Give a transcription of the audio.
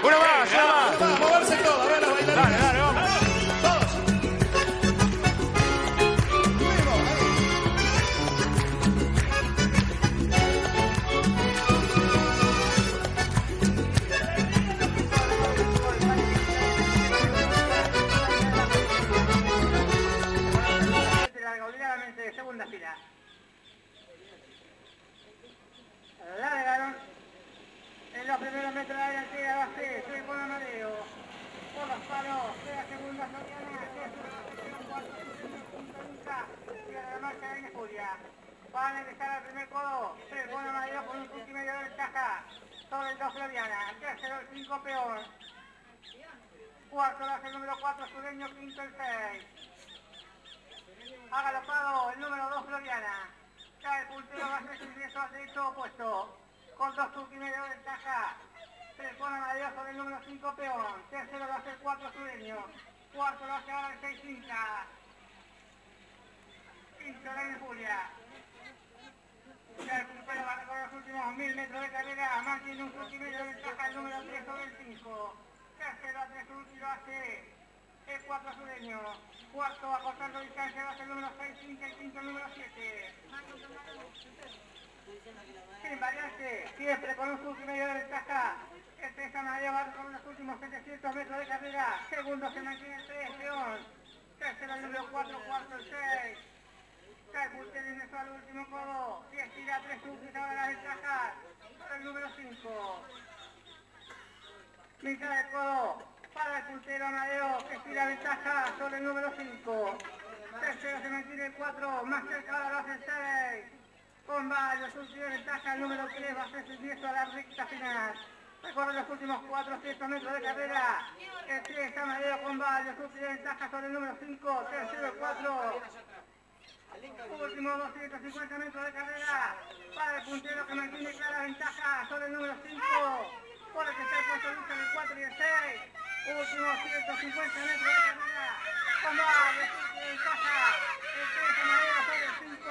Una más, una más. Moverse todo, a ver la bailarina. Dale, dale, vamos. Todos. Ahí. Obligadamente, segunda fila. Largaron. En los primeros metros de la delantera va a ser Soy Juan Amadeo. Por los palos, queda segunda Soriana, tercero, cuarto, Luca, y a la marcha viene Julia. Van a ingresar al primer codo, Soy Juan Amadeo con un punto y medio de ventaja sobre el 2 Floriana. Tercero el 5 peón. Cuarto lo hace el número 4 sureño, quinto el 6. Haga pago el número 2 Floriana. Cae el puntero va a ser su ingreso al derecho opuesto. Con dos puntos y medio de ventaja. Se pone Amadeo sobre el número 5 peón. Tercero lo hace el 4 sureño. Cuarto lo hace ahora el 6 Inca. Quinto Reina Julia. A recorrer los últimos mil metros de carrera. Mantiene un medio de ventaja el número 3 sobre el 5. Tercero a 3 último lo hace el 4 sureño. Cuarto distancia, a el número 6, 5, el número 7. Sin variante, siempre con un medio de ventaja. El 3 Amadeo va con los últimos 700 metros de carrera. Segundo se mantiene el 3, León. Tercero el número 4, cuarto el 6. Cae Puntero ingresó al último codo. 10 tira 3 puntos ahora la ventaja. Para el número 5. Mitad de codo para el puntero Amadeo que tira ventaja sobre el número 5. Tercero se mantiene el 4, más cerca lo hace el 6. Con varios últimos ventaja el número 3 va a ser siniestro a la recta final. Recorre los últimos 400 metros de carrera. El 3 Amadeo con varios últimos ventaja sobre el número 5. Tercero el 4. Últimos 250 metros de carrera para el puntero que mantiene clara ventaja sobre el número 5. Por el que está puesto lucha el 4 y el 6. Últimos 150 metros de carrera. Varios últimos ventaja. El 3 Amadeo sobre el 5.